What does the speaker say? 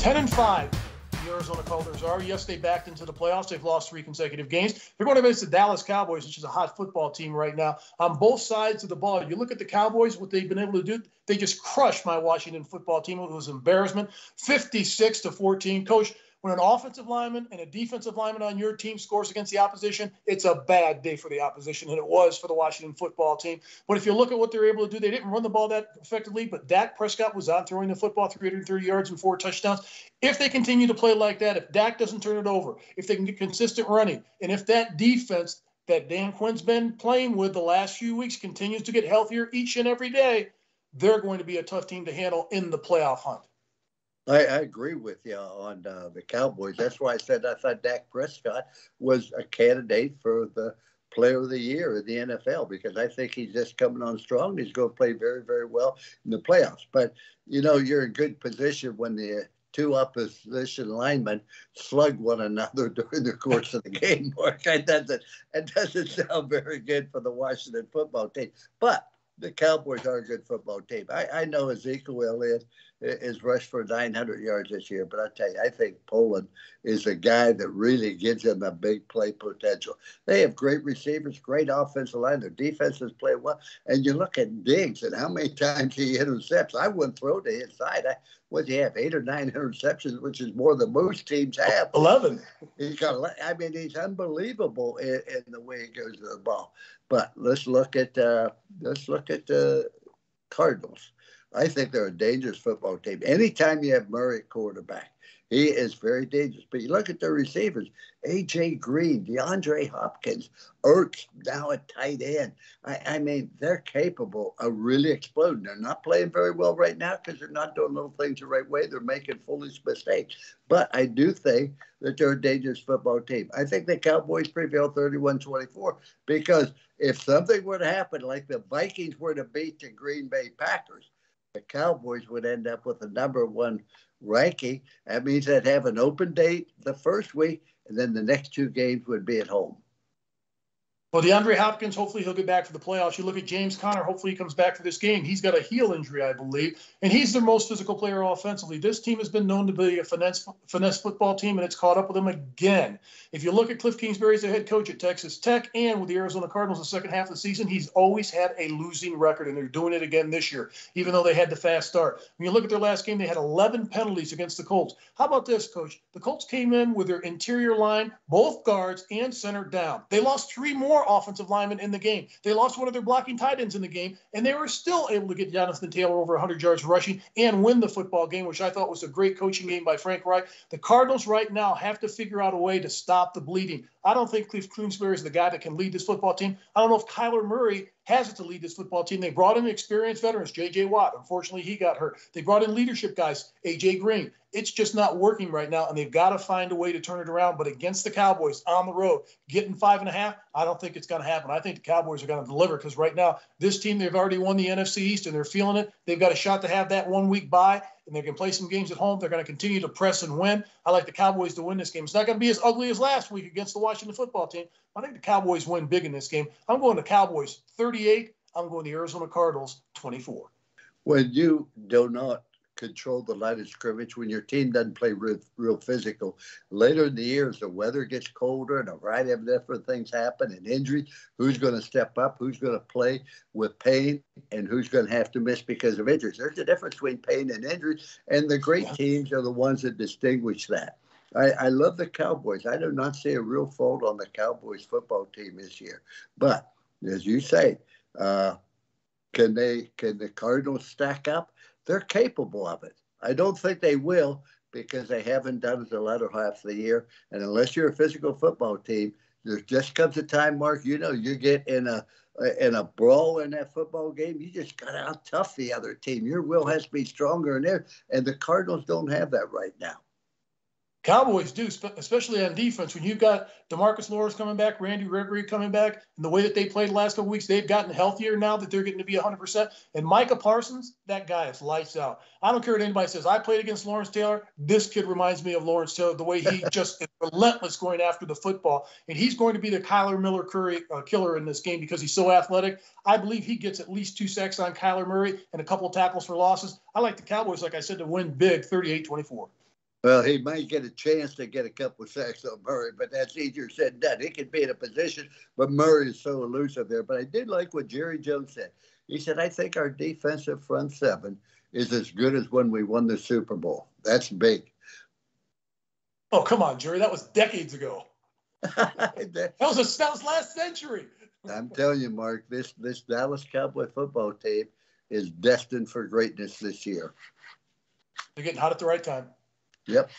10 and 5. The Arizona Cardinals are. Yes, they backed into the playoffs. They've lost three consecutive games. They're going to face the Dallas Cowboys, which is a hot football team right now. On both sides of the ball, you look at the Cowboys, what they've been able to do. They just crushed my Washington football team. It was embarrassment, 56 to 14. Coach, when an offensive lineman and a defensive lineman on your team scores against the opposition, it's a bad day for the opposition, and it was for the Washington football team. But if you look at what they're able to do, they didn't run the ball that effectively, but Dak Prescott was out throwing the football 330 yards and four touchdowns. If they continue to play like that, if Dak doesn't turn it over, if they can get consistent running, and if that defense that Dan Quinn's been playing with the last few weeks continues to get healthier each and every day, they're going to be a tough team to handle in the playoff hunt. I, I agree with you on uh, the Cowboys. That's why I said I thought Dak Prescott was a candidate for the player of the year in the NFL because I think he's just coming on strong. He's going to play very, very well in the playoffs. But, you know, you're in good position when the two opposition linemen slug one another during the course of the game. Mark, that doesn't, that doesn't sound very good for the Washington football team. But the Cowboys are a good football team. I, I know Ezekiel Elliott is rushed for 900 yards this year, but I tell you, I think Pollard is a guy that really gives them a big play potential. They have great receivers, great offensive line. Their defenses play well. And you look at Diggs and how many times he intercepts. I wouldn't throw to his side. I, what do you have? Eight or nine interceptions, which is more than most teams have. Eleven. He's got. I mean, he's unbelievable in, in the way he goes to the ball. But let's look at uh, let's look at the Cardinals. I think they're a dangerous football team. Anytime you have Murray quarterback, he is very dangerous. But you look at the receivers, A.J. Green, DeAndre Hopkins, Ertz now at tight end. I, I, mean, they're capable of really exploding. They're not playing very well right now because they're not doing little things the right way. They're making foolish mistakes. But I do think that they're a dangerous football team. I think the Cowboys prevail 31-24 because if something were to happen, like the Vikings were to beat the Green Bay Packers, the Cowboys would end up with the number one ranking. That means they'd have an open date the first week, and then the next two games would be at home. Well, DeAndre Hopkins, hopefully he'll get back for the playoffs. You look at James Conner, hopefully he comes back for this game. He's got a heel injury, I believe, and he's their most physical player offensively. This team has been known to be a finesse, finesse football team, and it's caught up with them again. If you look at Cliff Kingsbury as the head coach at Texas Tech and with the Arizona Cardinals the second half of the season, he's always had a losing record, and they're doing it again this year, even though they had the fast start. When you look at their last game, they had 11 penalties against the Colts. How about this, coach? The Colts came in with their interior line, both guards and center down. They lost three more offensive linemen in the game. They lost one of their blocking tight ends in the game, and they were still able to get Jonathan Taylor over 100 yards rushing and win the football game, which I thought was a great coaching game by Frank Reich. The Cardinals right now have to figure out a way to stop the bleeding. I don't think Cliff Kingsbury is the guy that can lead this football team. I don't know if Kyler Murray has it to lead this football team. They brought in experienced veterans, J.J. Watt. Unfortunately, he got hurt. They brought in leadership guys, A.J. Green. It's just not working right now, and they've got to find a way to turn it around. But against the Cowboys on the road, getting five and a half, I don't think it's going to happen. I think the Cowboys are going to deliver because right now, this team, they've already won the NFC East and they're feeling it. They've got a shot to have that one week bye, and they can play some games at home. They're going to continue to press and win. I like the Cowboys to win this game. It's not going to be as ugly as last week against the Washington football team. I think the Cowboys win big in this game. I'm going to Cowboys 38. I'm going to Arizona Cardinals 24. When you do not control the line of scrimmage, when your team doesn't play real, real physical, later in the year, as the weather gets colder and a variety of different things happen and injuries, who's going to step up, who's going to play with pain, and who's going to have to miss because of injuries. There's a difference between pain and injury, and the great yeah. teams are the ones that distinguish that. I, I love the Cowboys. I do not see a real fault on the Cowboys football team this year. But as you say, uh, can they can the Cardinals stack up? They're capable of it. I don't think they will because they haven't done it the latter half of the year. And unless you're a physical football team, there just comes a time, Mark. You know, you get in a in a brawl in that football game. You just got to out tough the other team. Your will has to be stronger in there, and the Cardinals don't have that right now. Cowboys do, especially on defense. When you've got Demarcus Lawrence coming back, Randy Gregory coming back, and the way that they played the last couple weeks, they've gotten healthier now that they're getting to be 100%. And Micah Parsons, that guy is lights out. I don't care what anybody says. I played against Lawrence Taylor. This kid reminds me of Lawrence Taylor, the way he just is relentless going after the football. And he's going to be the Kyler Miller Curry uh, killer in this game because he's so athletic. I believe he gets at least two sacks on Kyler Murray and a couple of tackles for losses. I like the Cowboys, like I said, to win big 38 24. Well, he might get a chance to get a couple of sacks on Murray, but that's easier said than done. He could be in a position, but Murray is so elusive there. But I did like what Jerry Jones said. He said, I think our defensive front seven is as good as when we won the Super Bowl. That's big. Oh, come on, Jerry. That was decades ago. that was a that was last century. I'm telling you, Mark, this this Dallas Cowboy football team is destined for greatness this year. They're getting hot at the right time. Yep.